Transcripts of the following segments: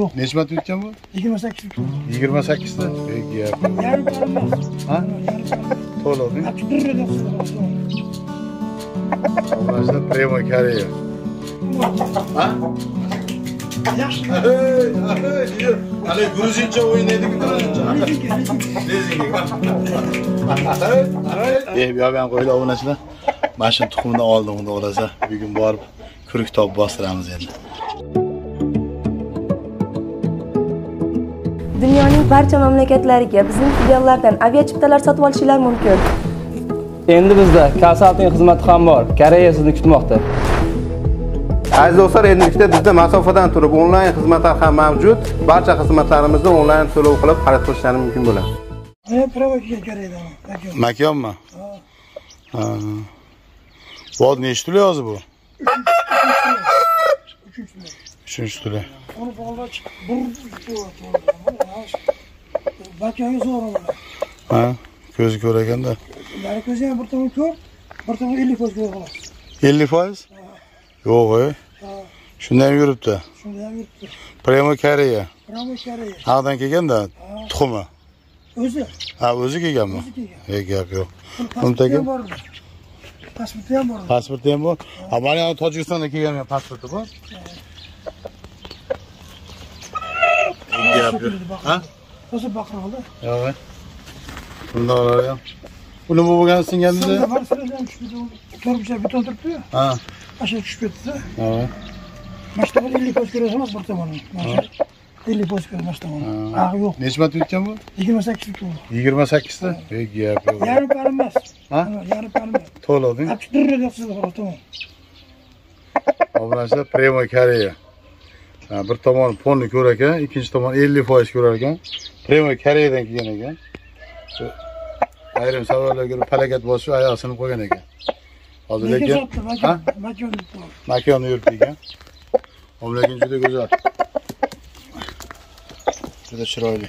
yo'q necha marta o'tgan bu? Yigirma sakkiz yigirma sakkizta yarim ha? Obrajda premo koreya Yaxshi. hali gruzincha o'ynaydiku e bu ham qo'yinglar obunachilar mana shu tuxumni oldim xudo xohlasa bugun borib kurik topib bostiramiz endi Dunyoning barcha mamlakatlariga bizning filiallardan aviachiptalar sotib olishingiz mumkin. Endi bizda konsalting xizmati ham bor. Koreya sizni kutmoqda. Aziz do'stlar, endilikda bizda masofadan turib onlayn xizmatlar ham mavjud. Barcha xizmatlarimizni onlayn to'lov qilib xarid qilishlari mumkin bo'ladi. Makonmi ha bu nechta tuli hozir bu uchinchi tuli Onu bağla çık. Bur. Bakayı zor olur. ha ko'zi ko'r ekanda Yani közü bir tamam kör. Bir tamam 50 koz kör olur. ellik foiz yo'q ey shundan ham yuribdi Şimdi hem yurttu. premo koreya Bravo kereyi. haqdan kelganda tuxumi Özü. ha o'zi kelganmi O'zi kelgan. e gap yo'q Pasportu ham bor. Pasportu ham bor. pasporti ham bor ha mana yoq tojikistondan kelgan pasporti bor gap yo'q ha Nasıl bakır oldu? bu bo'lgan singandida Sırada var sırada hem şurada oldu. Kör bir şey beton tuttu ya. ha Aşağı düşüp gitti. yo'q Başta var 50 koz kör olmaz bir tamam. 50 koz kör başta var. Ah yok. marta o'tgan bu 28 tuttu. yigirma sakkizta e gap yo'q Yarım karım emas. ha Hep durur da siz var tamam. obunachilar premo koreya Ha, bir tomoni ponni ko'r ekan ikkinchi tomon ellik foiz ko'rar ekan. Premo koreyadan kelgan ekan. Ayrim savollarga palakat bosib oyog'i sinib qolgan ekan. Hozir Lekin makonni yuribdi ekan lekin juda go'zal. Juda chiroyli.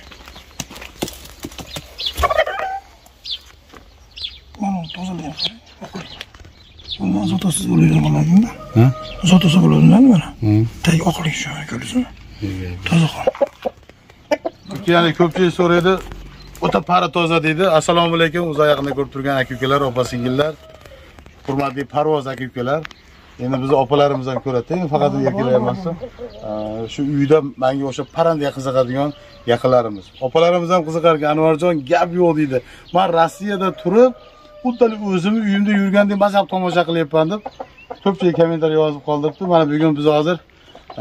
Mana tozalayapman. Bundan zotosiz bo'laydi bo'ladimi? Ha? Zotosi bo'ladimi mana? Tag oqlik shu ko'rdingizmi? Toza qon. ya'ni ko'pchilik so'raydi o'ta para toza deydi assalomu alaykum uzoq yaqinda ko'rib turgan aka ukalar opa singillar hurmatli parvoz aka ukalar endi bizni opalarimiz ham ko'radida endi faqat erkaklar emasda Aa, shu uyda menga o'sha parrandaga qiziqadigan yaqinlarimiz opalarimiz ham qiziqar ekan anvarjon gap yo'q deydi man rossiyada turib xuddalik o'zimni uyimda yurgandek mazhab tomosha qilyapman deb ko'pchilik kommentariy yozib qoldiribdi. Mana bugun biz hozir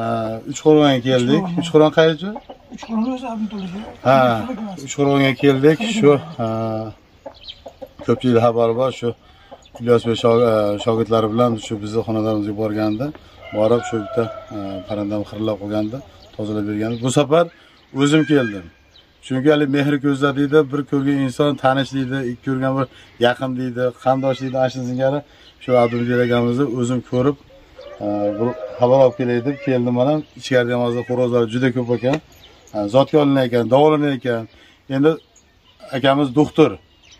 aa, uchqo'rg'onga keldik. Uchqo'rg'on. Qayerchi Uch qo'l o'zi to'lagan. ha uchqo'rg'onga keldik. Shu ko'pchilik xabari bor. Shu ilyosbek shog- e, shogirdlari bilan shu bizni xonadonimizga borganda borib shu bitta e, parrandani xirillab qolganda tozalab berganda. Bu safar o'zim keldim chunki hali mehri ko'zda deydi bir ko'rgan inson tanish deydi ikki ko'rgan bir yaqin deydi qarindosh deydi ana shuni singari. Shu abdulbek akamizni o'zim ko'rib e, bir xabar olib kelay deb keldim mana ichkarida ham hozir xo'rozlar juda ko'p ekan. E, zotga olinar ekan davolanar ekan. Endi akamiz doktor.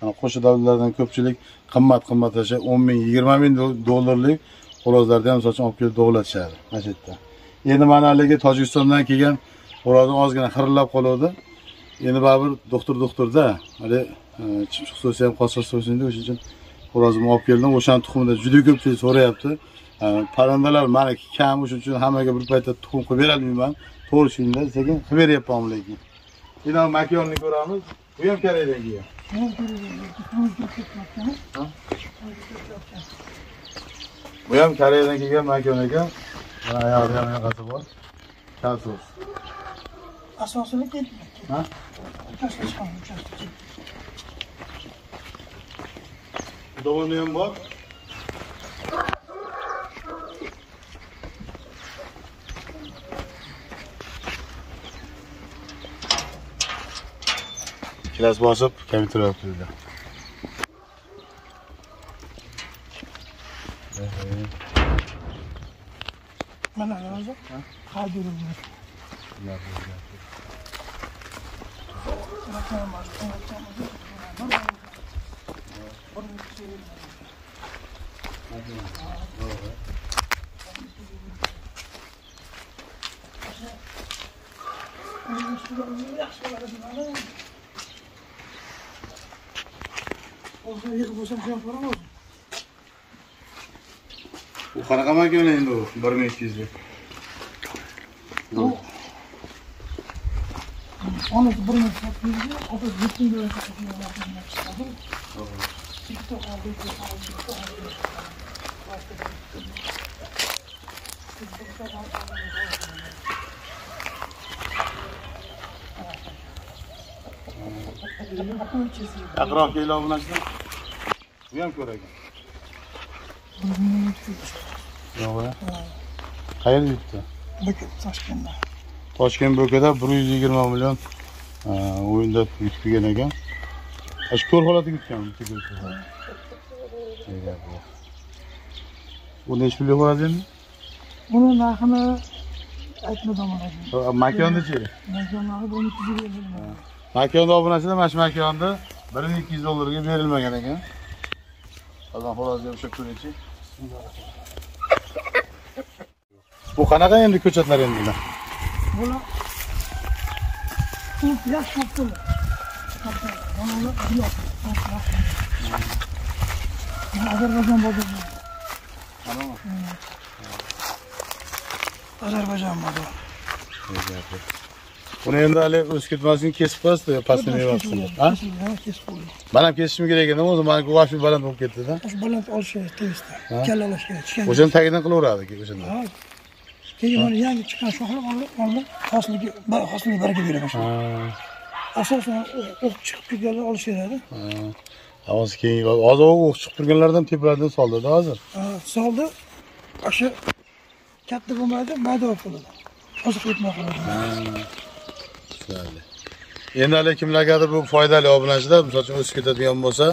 E, qo'shni davlatlardan ko'pchilik qimmat qimmat o'sha o'n ming yigirma ming dollarlik xo'rozlarni ham misol uchun olib kelib davolatishadi mana shu yerda endi mana haligi tojikistondan kelgan xo'rozim ozgina xirillab qoluvdi. Endi baribir doktor doktorda hali e, chumchuq so'ysa ham qossoq so'ysin deb o'shaning uchun xo'rozimni olib keldim o'shani tuxumida juda ko'p so'rayapti e, parrandalar maniki kam o'shaning uchun hammaga bir paytda tuxum qilib berolmayman to'g'ri tushuninglar sekin qilib beryapman lekin endi makonni ko'ramiz bu ham koreyadan kelgan Bu ham Koreyadan kelgan makon ekan. Mana oyog'ida ham anaqasi bor. Kalsos. Asosini ketdi. Ha? Uchastka chiqadi, uchastka. Dovoni ham bor. Kilas bosib, kompyuter olib turdi. Mana hozir. Hajur. O'zim yig'ib bo'lsam shu yoq boraman o'zim. Bu qanaqa makina endi u 1200 deb. Onasi bir ming sakkiz yuz, otasi yetti ming dolar sotib Ikkita oldi, ikkita oldi, ikkita oldi. Yaqinroq kelib obunachidan. Bu ham ko'ragan. Qayerda? Bekor Toshkentda. Toshkent Bo'kada 120 million o'yinda yutib kelgan ekan. Shu ko'r holati yutgan. Bu nechi pulga bo'ladi endi? Buni narxini aytmadim. Makondachi? Makonlarni bir ikki yuz ellik Makonda obunachida mana shu makonda 1200 dollarga berilmagan ekan. Hozir xolosga o'sha ko'raychi. Bu qanaqa endi ko'chatlar endi bular? Bular u yaxshi bo'lib Mana ular gilos. Ozarbayjon bozori. Manami? Ozarbayjon bozori. Buni endi hali o'sib ketmasin kesib qo'yasiz, pastini yeyapsiz. Ha? Kesib qo'ydi. Men ham kesishim kerak edi, o'zi meniki voshib baland bo'lib ketdi-da. Shu baland olish kerak tegishda. Kallalash kerak. Chikan. O'shani tagidan qilaveradi keyin o'shanda. Ha. Keyin mana yangi chiqqan shoxlar olib, hosiliga, hosiliga baraka beraman. Ha. Asosan o'q chiqib turganlar olish kerak. Hozir keyin hozir o'q chiqib turganlardan tepalardan soldi-da hozir. Soldi. O'sha katta bo'lmaydi, mayda bo'lib qoladi. Hozir ketmay qoladi. Tushunarli. Endi hali kimlargadir bu foydali obunachilar, misol uchun o'sib ketadigan bo'lsa,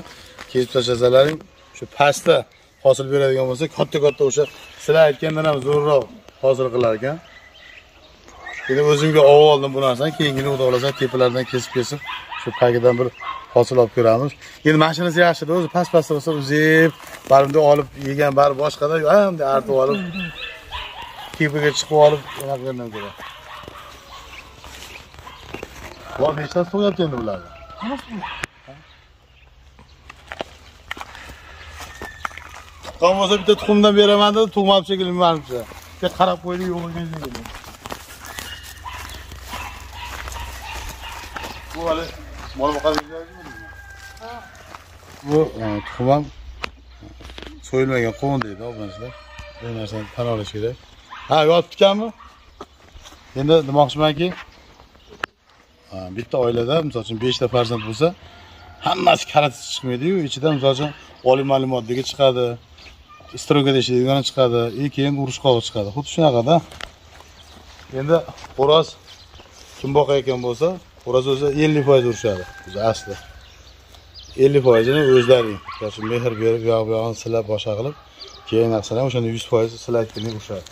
kesib tashlasalaring, shu pastda hosil beradigan bo'lsa, katta-katta o'sha sizlar aytgandan ham zo'rroq hozirgilarga qilar ekan. Endi o'zimga ov oldim bu narsani, keyingini xudo xohlasa tepalardan kesib-kesib, shu tagidan bir hosil olib ko'ramiz. Endi mashinasi yaxshida o'zi past-past bo'lsa uzib, barimda olib yegan bari boshqada, hamda artib olib, tepaga chiqib olib, unaqa qilgandan ko'ra. Voy, nechtasi to'yapti endi bularni? Tuqqan bo'lsa bitta tuxumdan beraman dedi, tug'mabdi shekilli manimcha. Bitta qarab qo'ydi shekilli. Bu hali mol boqadigan Bu e, tuxum so'yilmagan qovun deydi obunachilar. Bu narsani tan olish kerak. Ha, yotib ekanmi? Endi demoqchimanki, bitta oilada misol uchun 5 ta farzand bo'lsa, hammasi karate chiqmaydi-yu, ichidan misol uchun oliy ma'lumotdagi chiqadi, strogada ishlaydigani chiqadi, и keyin urush chiqadi. Xuddi shunaqada. Endi xo'roz kim ekan bo'lsa, xo'roz o'zi 50% urishadi, o'zi asli. 50%ni o'zlaring, yoki mehr berib, yoq bu yog'ini silab, boshqa qilib, keyin narsalar o'shanda 100% sizlar urishadi.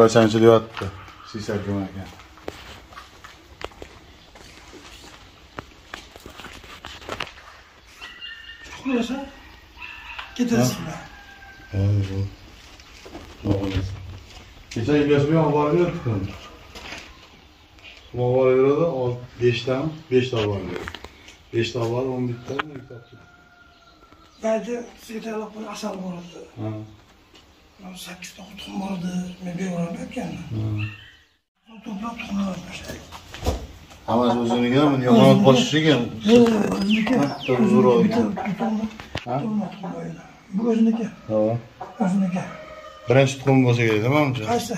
Arabachanchi deyapti. Siysak ekan. Xulosa ketasizlar. Kecha egasi bilan olib borib beribdi. Olib borib beradi, 5 tami, 5 ta olib borib beradi. 5 ta olib borib 11 ta kitobchi. Ba'zi sigirlar bir asal bor edi. Ha. Mana 8 ta tuxum bor edi. Men beraman aytganman. To'plab tuxumlar boshladik. Hammasi o'ziniki, buni yomon boshishigan. O'ziniki. Bitta. Bu o'ziniki. O'ziniki. Birinchi tuxum bo'lsa kerak, manimcha. Qaysi?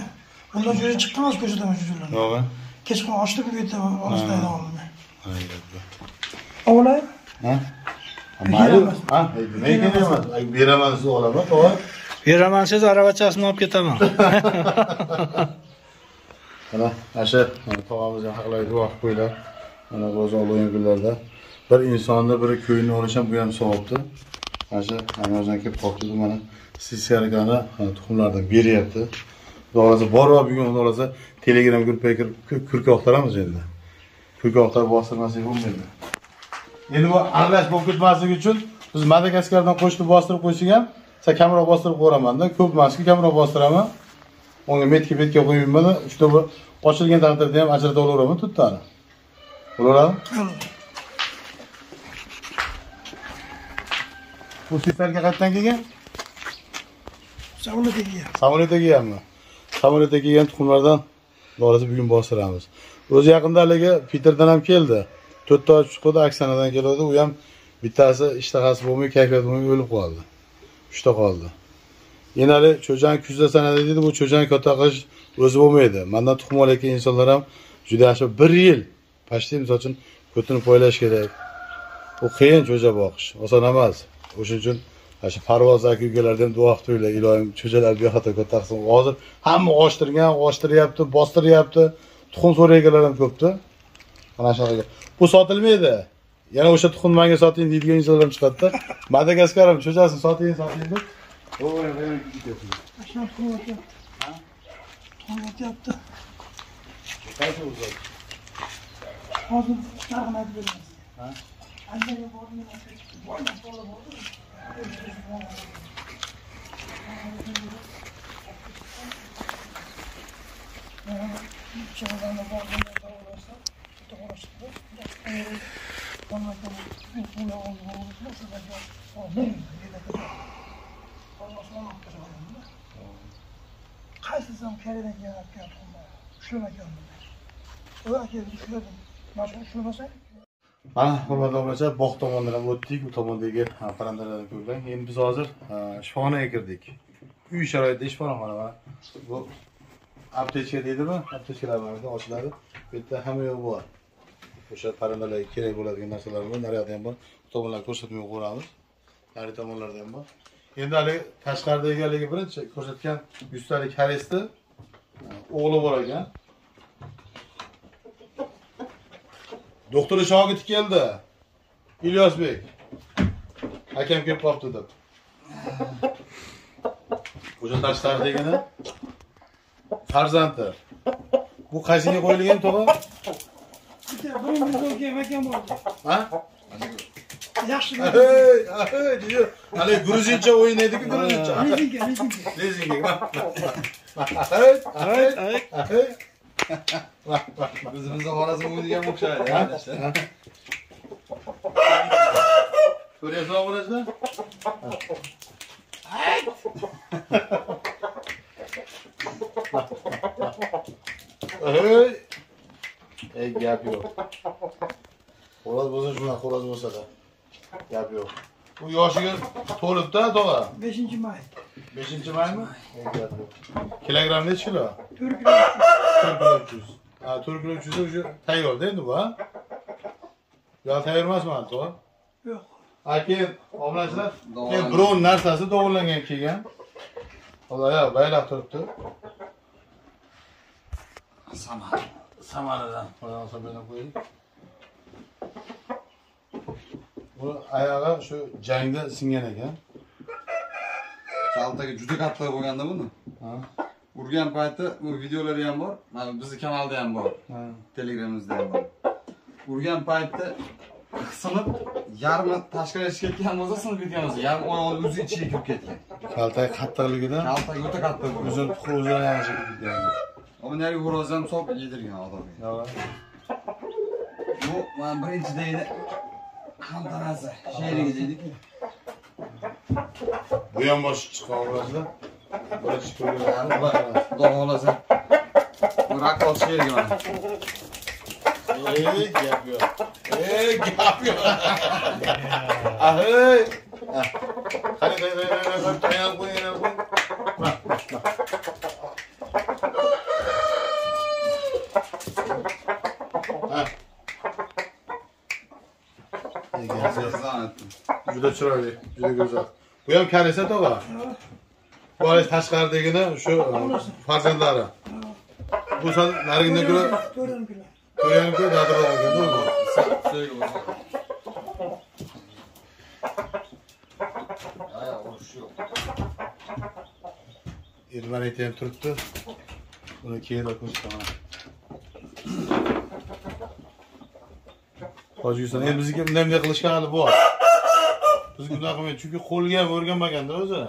Bundan jo'ja chiqqanmiz ko'chadan shu jo'jadan. Yo'q. Kechqurun ochlik bu yerda. Hayratda. Ovlay. Ha? Mayli. Emas? Beraman siz olaman, to'g'ri? Beraman siz aravachasini olib ketaman. Mana asha tog'amiz haqlariga duo qilib qo'yinglar Mana ro'za olgan kunlarda bir insonni biri ko'yini olish ham bu ham savobdir. shu Amazon kelib qolibdi mana sisarkani tuxumlardan beryapti. Xudo xohlasa bor bugun xudo xohlasa Telegram gruppaga kirib kurka oqtaramiz endi. ko'katlar bostirmasak bo'lmaydi endi bu aralash bo'lib ketmasligi uchun biz madagaskardan qo'shni bostirib qo'ysak ham sal kamroq bostirib qo'yamanda ko'p emaski kamroq bostiraman. Unga metga betga qo'ymayman чтобы ochilgan taqdirda ham ajratib olaveraman to'rttani bo'laveradimi bu siflarga qayerdan kelgan? Samolyotga kelgan. samolyotda kelganmi? Samolyotda kelgan tuxumlardan lolasi bugun bostiramiz. O'zi yaqinda haligi piterdan ham keldi. To'rtta oy chiqdi oksanadan keladi u ham bittasi ishtahasi bo'lmay kayfiyati bo'lmay o'lib qoldi uchta qoldi. Endi hali cho'jani kuzda sanadi deydi bu cho'jani katta qilish o'zi bo'lmaydi. Mandan tuxum olayotgan insonlar ham juda yaxshi bir yil почти misol uchun ko'tini poylash kerak. U qiyin cho'ja boqish oson emas. O'shaning uchun mana shu parvoz aka ukalardan duo qilib turinglar iloyim cho'jalar bexato katta qilsin hozir hamma ochtirgan ochtiryapti bostiryapti tuxum so'raydiganlar ham ko'pda. Mana shunaqa bu sotilmaydi. Yana o'sha tuxumni manga soting deydigan insonlar ham chiqadida madagaskar ham cho'jasini soting soting deb Oy, voy, ketyapti. Qaysi o'zi? Hozir narxini aytib beramiz. Andaga bordim. Boydan bola bordi. Chog'larni bordim, to'g'rasa, to'g'rasa. Ondan kelayotgan tuxumlar ushlamaganman u ushladim mana shu ushlamasa mana hurmatli obunachilar bog' tomondan ham o'tdik. U tomondagi ha, parrandalarni ko'rgan. Endi biz hozir shifoxonaga kirdik. Uy sharoitida shifoxona mana bu aptechka deydimi? Aptechkalar mana ochiladi bu yerda hamma yoq bor. O'sha parrandalarga kerak bo'ladigan narsalar bor. Naryoqda ham bor. Bu tomonlarni ko'rsatmay qo'yamiz narigi tomonlarda ham bor. Endi haligi tashqaridagi haligi birinchi ko'rsatgan yuztalik harisni e, o'g'li bor ekan. Doktor shogirdi keldi. Ilyosbek akam kelib qolibdi deb. O'sha tashqaridagini farzandi. Bu qaysiga qo'yilgan tog'a? Ekan bo'ldi ha yaxshi Hey, hey, diyor. Hani gruzincha o'ynaydiku gruzincha. lezinka Lezinga. Hey, hey, hey. O'zimizni xorazm o'ynagan o'xshaydi. Ko'ryapsan obunachilar? Hey. Ey gap yo'q. Shunaqa xo'roz bo'lsa-da. Gap yo'q. Bu yoshiga to'libdi tog'a. beshinchi may 5 maymi? Gap yo'q. Kilogramm nechi kilo? to'rt kilo 4 kilo 300. Ha, 4 kilo 300 уже tayyorda endi bu, ha? Yo, tayyor emasmi, to'g'ri? yo'q Ha, keyin obunachilar, keyin biron narsasi dog'langan kelgan. Hozir oyoq baylab turibdi. Samara. Samaradan. Mana hisoblanib qo'yaylik. Bu oyog'i shu jangda singan ekan. Kaltaga juda katta bo'lganda buni. Urgan payti bu videolari ham bor. Mana bizni kanalda ham bor. Telegramimizda ham bor. Urgan paytda sinib yarmi tashqariga chiqib ketgan bo'lsa sinib ketgan bo'lsa yarmi oyog'ini o'zi ichiga kirib ketgan. Kaltak qattiqligidan Kaltak o'ta katta bo'lgan. o'zini tuxum o'zidan yanglishib ketgan. Obunaga xo'roz ham solib yedirgan odamga. Bu mana birinchi deydi. Ham tanasi. Sherigi deydik. Bu ham bosh chiqqan obunachilar. Birinchi ko'rgan. Xudo xohlasa. Bu rakol sherigi mana. Ey, gap yo'q. Ey, gap yo'q. Ah, hey. Ah. Qani, qani, qani, qani, qani, tayanib qo'y, tayanib qo'y. Mana, mana. Ha. Ey, gap yo'q. Zanettim. Juda chiroyli, juda go'zal. Bu ham karisa tog'a. Bu hali tashqaridagini shu farzandlari. Bu san narigidan ko'ra to'rtinchi kilo ko'rganimga dadilroq ekan, to'g'rimi? Sevgi bo'lsin. Aya, urush yo'q. Ermaniyda ham turibdi. Buni keyinroq ko'rsataman. tojikiston endi bizniki bunday bunday qilishgan hali bor bizga unaqa qilmaydi chunki qo'lga ham o'rganmaganda o'zi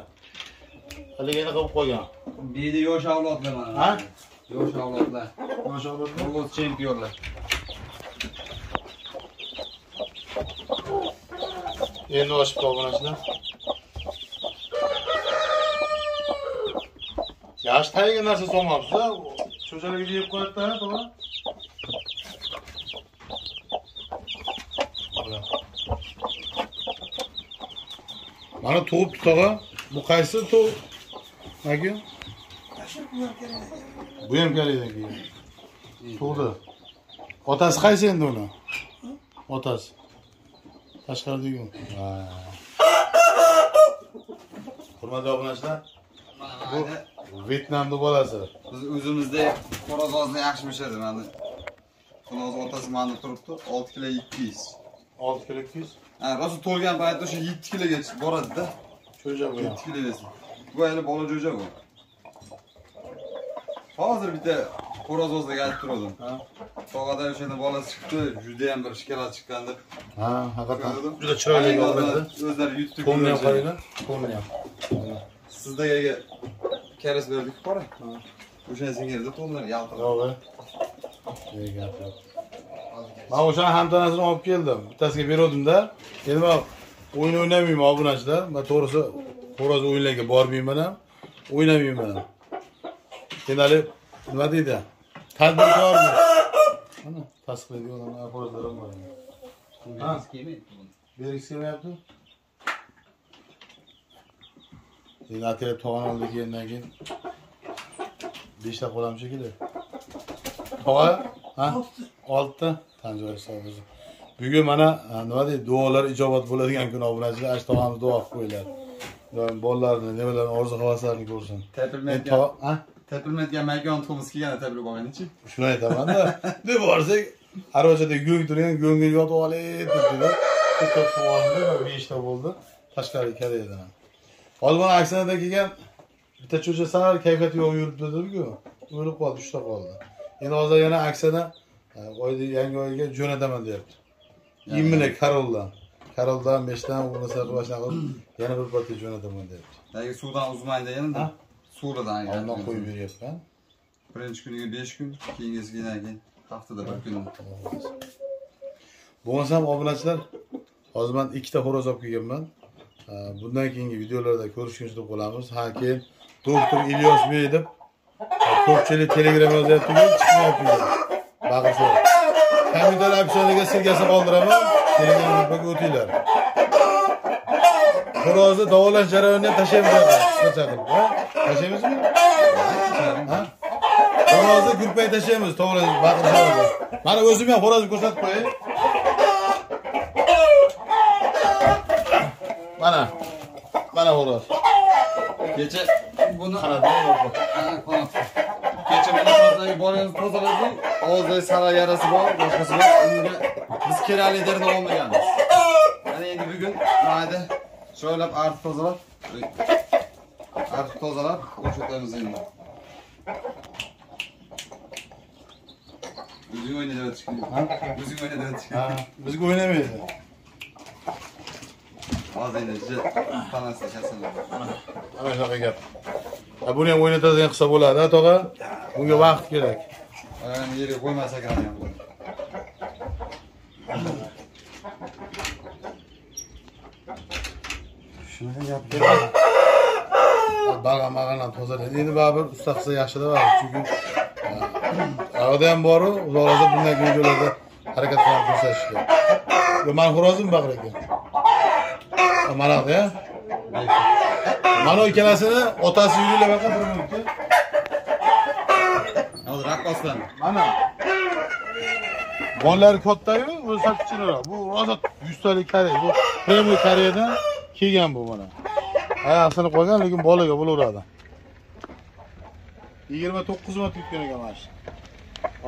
haligina qilib qo'ygan Bu yerda yosh avlodlar mana. Ha? Yosh avlodlar. mashalloh Ulug' chempionlar. endi oshibdi obunachilar yaxshi tagiga narsa solmabsiz cho'jalarga yeb qo'yadida to'g'ri mana tug'ibdi tog'a bu qaysi tug' aka bu ham karadan keyin tug'di otasi qaysi endi uni otasi tashqaridagu Ha. hurmatli obunachilar bu vyetnamni bolasi Biz o'zimizda xo'rozozni yaxshi pishadi mana. Xo'roz otasi mana turibdi. 6 kilo 200. olti kilo ikki yuz rosa to'lgan paytda o'sha 7 kiloga boradi-da. cho'ja bu ham 7 kilo desa. Bu hali bola jo'ja bu. Hozir bitta xo'rozozda aytib turdim. Ha. Tog'ada o'shani bolasi chiqdi, juda ham bir shikala chiqqan deb. ha haqiqatdan juda chiroyli O'zlari yutdi. to'nni ham qaranglar to'nni ham Sizdagi karas berdik qora. O'shani singari to'nlar yaltiroq. yo'q gap yo'q man o'shani ham tanasini olib keldim bittasiga beruvdimda endi man o'yin o'ynamayman obunachilar man to'g'risi xo'roz o'yinlarga bormayman ham o'ynamayman ham endi haligi nima deydi tadbirkormi mana tasdiqlaydigan odamlar xo'rozlar ham bor endi. Ha? bergisi kelmayapti endi atayab tog'ani oldi kelgandan keyin beshta qo'lamiz shekilli tog'a ha? Oltita joyi hisobi bugun mana nima deydi duolar ijobat bo'ladigan kun obunachilar ash tog'amiz duo qilib qo'yinglar. Doim bolalarni nimalarni orzu havaslarini ko'rsin. Tepilmayotgan tepilmayotgan makon tuxumisi kelganda tepilib olganichi? shuni aytamanda deb borsak aravachada go'ng turgan go'ngga yotib olib debdida beshta bo'ldi. Tashqariga koreyadan ham hozir mana aksinada kelgan bitta cho'cha sal kayfiyati yo'q yuribdi dediku. O'lib qoldi uchta qoldi. Endi hozir yana aksiyada oyni yangi oyga jo'nataman deyapti. Именно karoldan. Karoldan beshdan bo'lmasa boshqa qilib yana bir partiya jo'nataman deyapti. Dagi suvdan uzmaydi endi. Suvdan undan qo'yib beryapman. Birinchi kuniga 5 kun, keyingisidan keyin haftada bir kun. bo'lmasam obunachilar hozir man ikkita xo'roz olib kelganman. Bundan keyingi videolarda ko'rishguncha deb qolamiz. Ha keyin doktor ilyos bey deb ko'pchilik telegram yozyaptiku chiqmayapti bag'risi kommentar opsioniga sirkasi qoldiraman. Telegram gruppaga o'tinglar. Xo'rozni davolash jarayonini ham tashlaymiz qisqacha qilib ha? tashlaymizmi ha? Xo'rozni gruppaga tashlaymiz. To'g'ri baqirishadi mana o'zim ham xo'rozni ko'rsatib qo'yay mana. Mana xo'roz. Kecha buni qanada Ha, qonat. Kecha buni tozalaga borganmiz tozaladik. Og'zida sara yarasi bor, boshqasi bor. Unga biz kerakli dardni olmaganmiz. Mana endi bugun mayda chiroylab artib tozalab, artib tozalab o'shatamiz endi. O'zing o'yna deb chiqdi. O'zing o'yna deb chiqdi. ha bizga o'ynamaydi Hozir endi juda tanasi kasallar. ana shunaqa gap Ha, buni ham o'ynatadigan qilsa bo'ladi ha tog'a bunga vaqt kerak. Yerga qo'ymasak ham bo'ladi. Shunaqa gap. balg'am mag'anam tozalaydi endi baribir usta qilsa yaxshida baribir chunki yoqda ham boru uzoqlarda bunday videolarda harakat qilib ko'rsatishga yo mani xo'rozim bag'ir ekan. Mana buyoqda mana ikkalasini otasi yuringlar baqa bir minutga Hozir raqqosdan. mana. Bonlari kattayu o'zi sal kichikroq bu rosa yuztalik koreya bu premium koreyadan kelgan bu mana. Oyoq sinib qolgan lekin bolaga bo'laveradi. Yigirma to'qqiz marta yutgan ekan mana shu.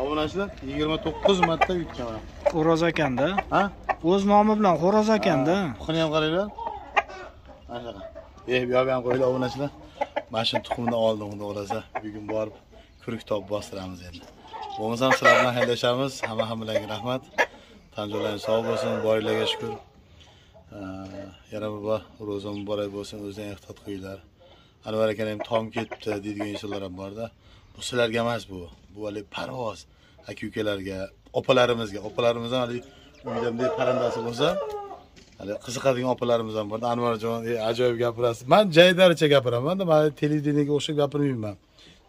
Obunachilar yigirma to'qqiz marta yutgan. Mana xo'roz ekanda ha? O'z nomi bilan xo'roz ekanda tuxuni ham qaranglar shunaqa ey eh, bu yoqqa ham qo'ylar obunachilar. Mana shu tuxumni oldim xudo bugun borib kurik topib bostiramiz endi. Bo'lmasam sizlar bilan xayrlashamiz. Hamma hammalarga rahmat. Tan joylaringiz sog' bo'lsin boringlarga shukur. Eh, yana bir bor ro'za muborak bo'lsin o'zinglar ehtiyot qilinglar. Anvar akani ham tom ketibdi deydigan insonlar ham borda. Bu sizlarga emas bu. Bu haligi parvoz. Aka ukalarga opalarimizga. Opalarimiz ham haligi uyda bunday parrandasi bo'lsa qiziqadigan opalarimiz ham borda anvarjon ey ajoyib gapirasiz. Man jaydaricha gapiraman man televideniyaga o'xshab gapirmayman.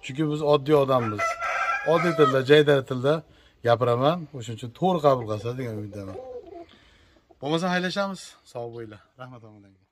Chunki biz oddiy odammiz. Oddiy tilda jaydari tilda gapiraman. O'shaning uchun to'g'ri qabul qilasiz degan umiddaman. Bo'lmasa xayrlashamiz. Sog' bo'linglar. Rahmat omonatga